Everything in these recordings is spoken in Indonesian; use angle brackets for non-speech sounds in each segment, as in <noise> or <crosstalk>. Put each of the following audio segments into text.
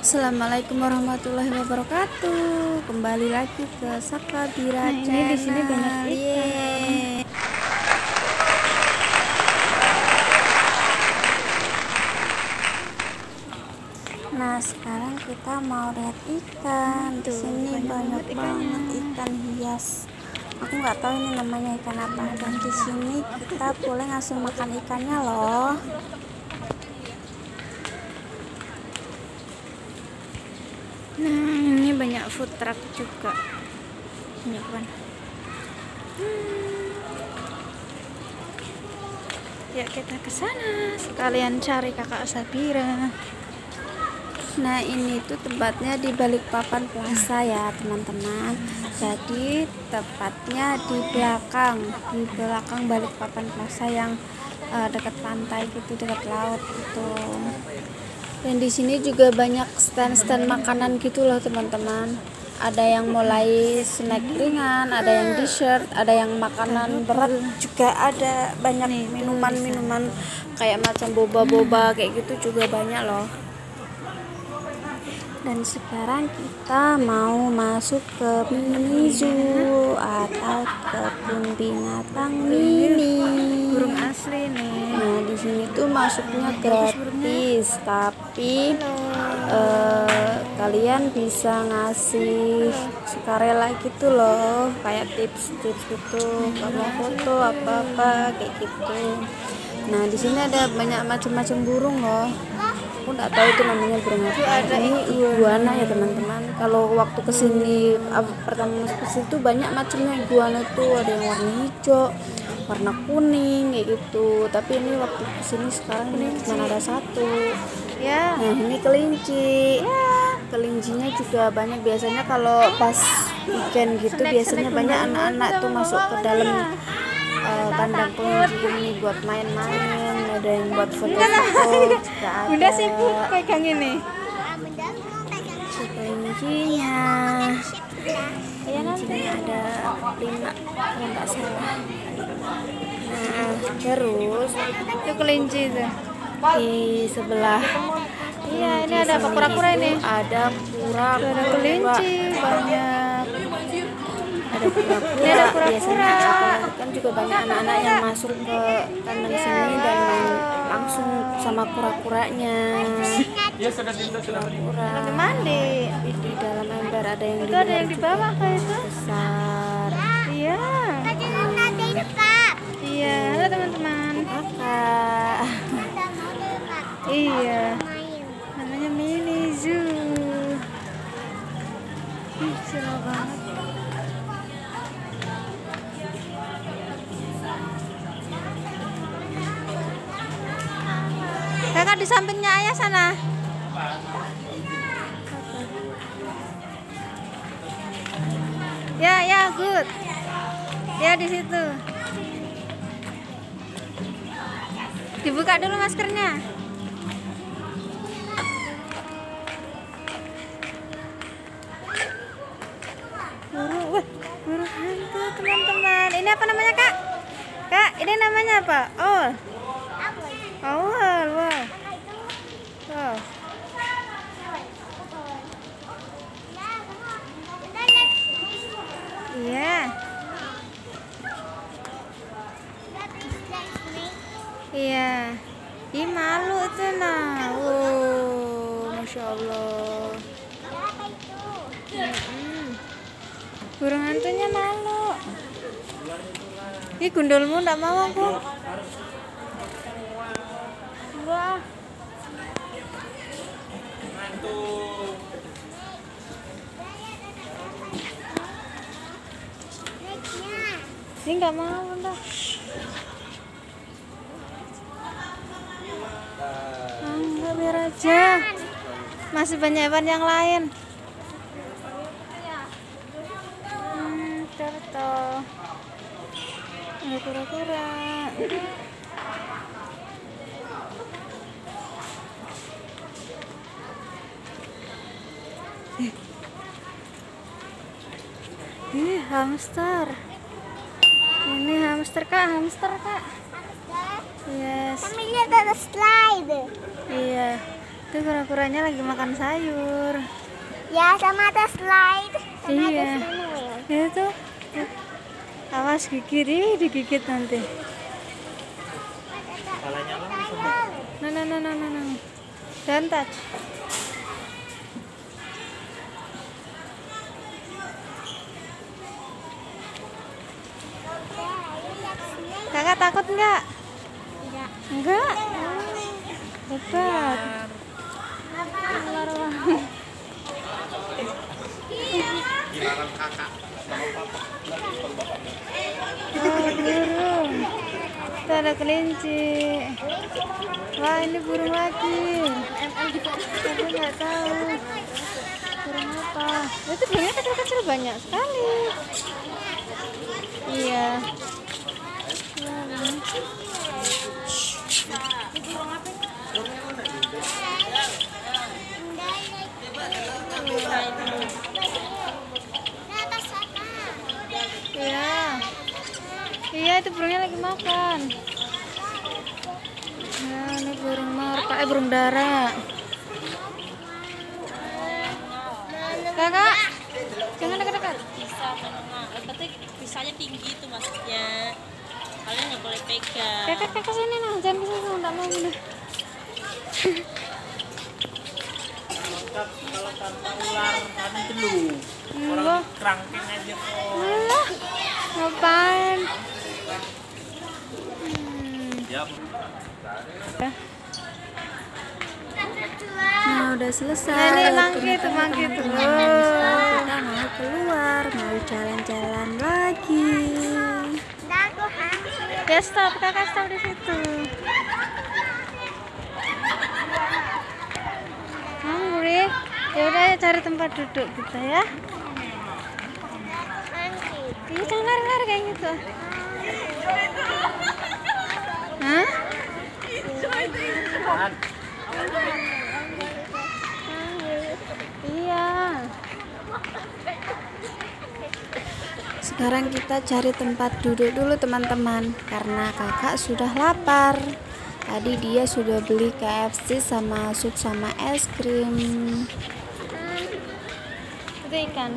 Assalamualaikum warahmatullahi wabarakatuh. Kembali lagi ke Sakabira Nah, ini di sini banyak ikan. Nah, sekarang kita mau lihat ikan. Di sini banyak banyak, banget ikan hias. Aku nggak tahu ini namanya ikan apa. Dan di sini kita boleh ngasih makan ikannya loh. Nah, ini banyak food truck juga. Banyak kan? Hmm. Ya kita ke sana sekalian cari kakak Sabira. Nah ini tuh tempatnya di Balikpapan Plaza ya teman-teman Jadi tepatnya di belakang Di belakang Balikpapan Plaza yang eh, dekat pantai gitu, dekat laut gitu Dan di sini juga banyak stand-stand makanan gitu loh teman-teman. Ada yang mulai snack ringan, ada yang dessert, ada yang makanan berat juga ada. Banyak minuman-minuman kayak macam boba-boba kayak gitu juga banyak loh. Dan sekarang kita mau masuk ke mini zoo atau kebun binatang mini. Masuknya gratis, tapi eh, kalian bisa ngasih sukarela gitu loh, kayak tips-tips gitu, kalau foto apa-apa kayak gitu. Nah, di sini ada banyak macam-macam burung loh. Aku nggak tahu itu namanya burung apa. Ada ini iguana ya teman-teman. Kalau waktu ke sini ab- pertama masuk ke situ banyak macamnya. Iguana tuh ada yang warna hijau warna kuning kayak gitu. Tapi ini waktu ke sini sekarang ini cuma ada satu. Ya. nah ini kelinci. Kelincinya juga banyak. Biasanya kalau pas weekend gitu biasanya banyak anak-anak tuh masuk ke dalam eh, kandang kelinci ini buat main-main ada yang buat foto-foto juga <laughs> ada. Bunda sibuk pegang ini. Si kelincinya Ya nanti. kelincinya ada lima kalau nggak salah nah terus Itu kelinci itu. di sebelah Iya, ini ada apa sini kura-kura ini? ada kura-kura Ada kelinci banyak. ada kura-kura Ini ada kura-kura. kan juga banyak anak-anak yang masuk ke kandang sini dan main langsung sama kura-kuranya kura-kura Lagi mandi. Tapi di dalam ember ada yang Itu ada yang di bawah kayak itu. besar Iya. Iya, halo teman-teman. kakak Iya. Namanya mini zoo. Ih, seru banget. Kakak di sampingnya ayah sana. Ya, ya, good. Ya di situ. Dibuka dulu maskernya. Burung, wah, burung hantu teman-teman. Ini apa namanya kak? Kak, ini namanya apa? Oh, awal, wah. Wow. Iya. Iya. Ih malu itu nah. Wow, masya Allah. Burung hantunya malu. Ih gundulmu ndak mau aku. Wah. Ini nggak mau bunda. Aja. Masih banyak hewan yang lain. Hmm, turtle. Ada kura-kura. Ih, hamster. Ini hamster kak, hamster kak. Yes. Kami lihat ada slide. Iya. Itu kura-kuranya lagi makan sayur. Ya, sama ada slide. Sama Iya. ada snowman. Ya itu. Awas gigit, ih digigit nanti. Palanya langsung. No, no, no, no, no, no. Don't touch. Kakak takut nggak? Enggak. Enggak. Hebat. Dilarang. Oh. Itu ada kelinci. Wah, ini burung lagi. Tapi nggak tahu. Burung apa? Itu burungnya kecil-kecil banyak sekali. Iya. Iya. Iya, itu burungnya lagi makan. Nah, ini burung marka, eh burung dara. Kakak, jangan dekat-dekat. bisa menengah eh, berarti bisanya tinggi itu maksudnya kalian nggak boleh pegang Kakak, kakak sini nah, jangan ke sana, enggak mau udah. Kalau tanpa ular tadi dulu. Enggak. Orang kerangkeng aja kok. Alah, ngapain? Hmm. Ya. Nah, udah selesai. Nah, ini mangkit, Sekarang kita mau keluar, mau jalan-jalan lagi. Ya stop, kakak stop di situ. Hungry? Ya udah ya cari tempat duduk kita ya. Iya jangan lari-lari kayak gitu. Hah? Iya. Sekarang kita cari tempat duduk dulu teman-teman Karena kakak sudah lapar Tadi dia sudah beli KFC sama sup sama es krim Itu ikan.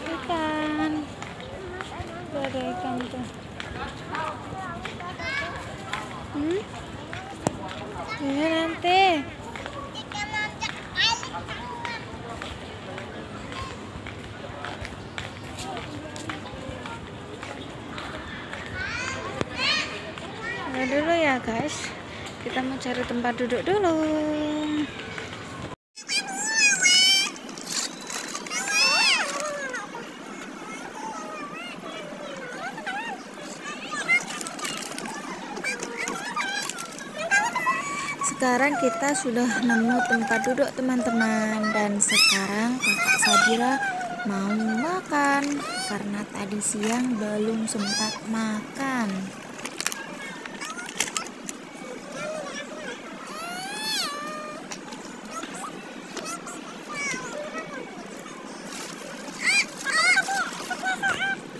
Ikan. Tuh ada ikan tuh. Hmm? Iya nanti. Udah dulu ya guys. Kita mau cari tempat duduk dulu. Sekarang kita sudah nemu tempat duduk teman-teman Dan sekarang kakak Sabira mau makan Karena tadi siang belum sempat makan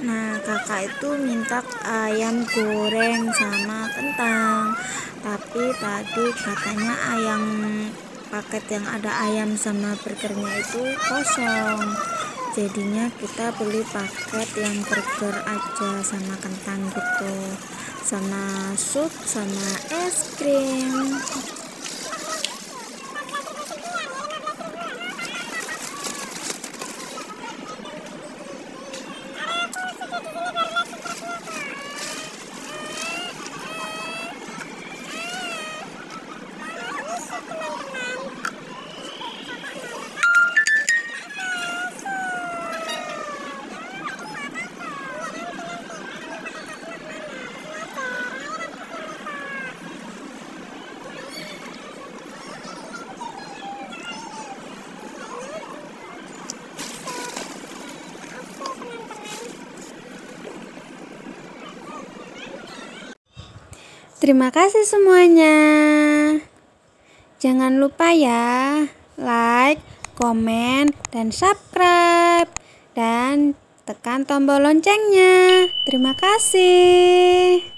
Nah, kakak itu minta ayam goreng sama kentang. Tapi tadi katanya ayam paket yang ada ayam sama burgernya itu kosong. Jadinya kita beli paket yang burger aja sama kentang gitu. Sama sup sama es krim. Terima kasih semuanya. Jangan lupa ya, like, komen, dan subscribe. Dan tekan tombol loncengnya. Terima kasih.